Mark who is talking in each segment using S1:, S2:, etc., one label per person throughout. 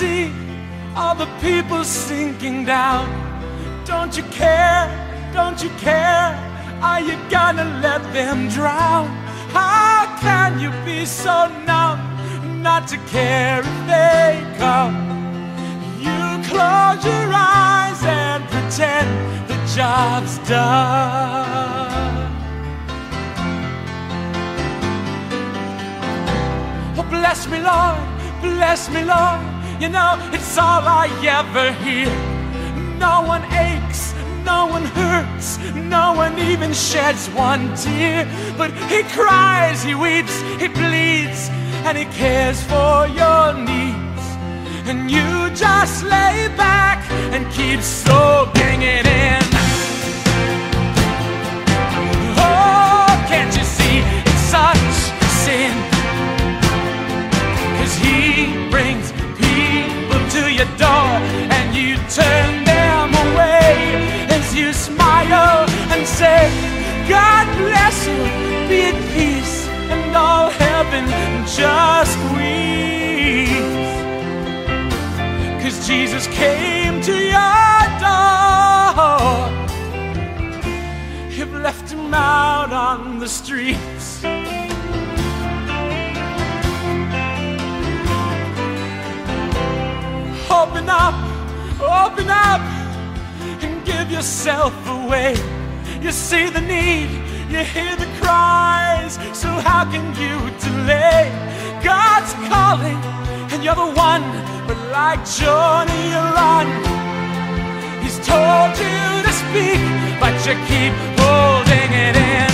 S1: see all the people sinking down? Don't you care? Don't you care? Are you gonna let them drown? How can you be so numb not to care if they come? You close your eyes and pretend the job's done. Oh, bless me, Lord, bless me, Lord. You know, it's all I ever hear. No one aches, no one hurts, no one even sheds one tear. But He cries, He weeps, He bleeds, and He cares for your needs. And you just lay back and keep soaking just weeps. Cause Jesus came to your door. You've left him out on the streets. Open up, open up, and give yourself away. You see the need, you hear cries, so how can you delay? God's calling, and you're the one, but like Jonah you run. He's told you to speak, but you keep holding it in.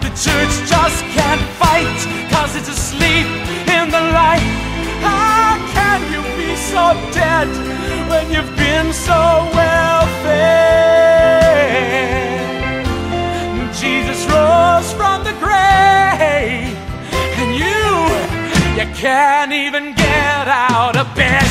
S1: The church just can't fight cause it's asleep in the light. How can you be so dead when you've been so well fed? Jesus rose from the grave and you, you can't even get out of bed.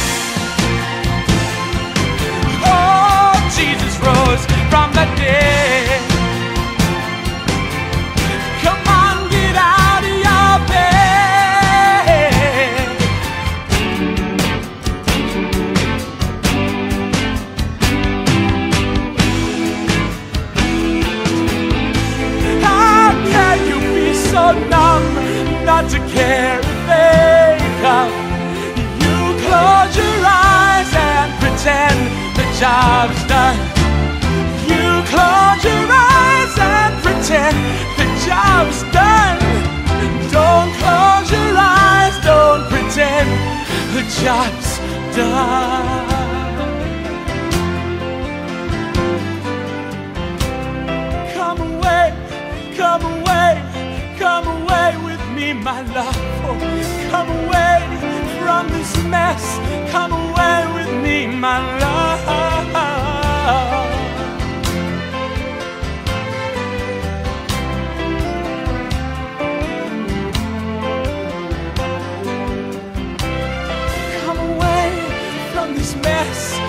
S1: Not to care if they come? You close your eyes and pretend the job's done. You close your eyes and pretend the job's done. Don't close your eyes, don't pretend the job's done. me, my love. Oh, come away from this mess. Come away with me, my love. Come away from this mess.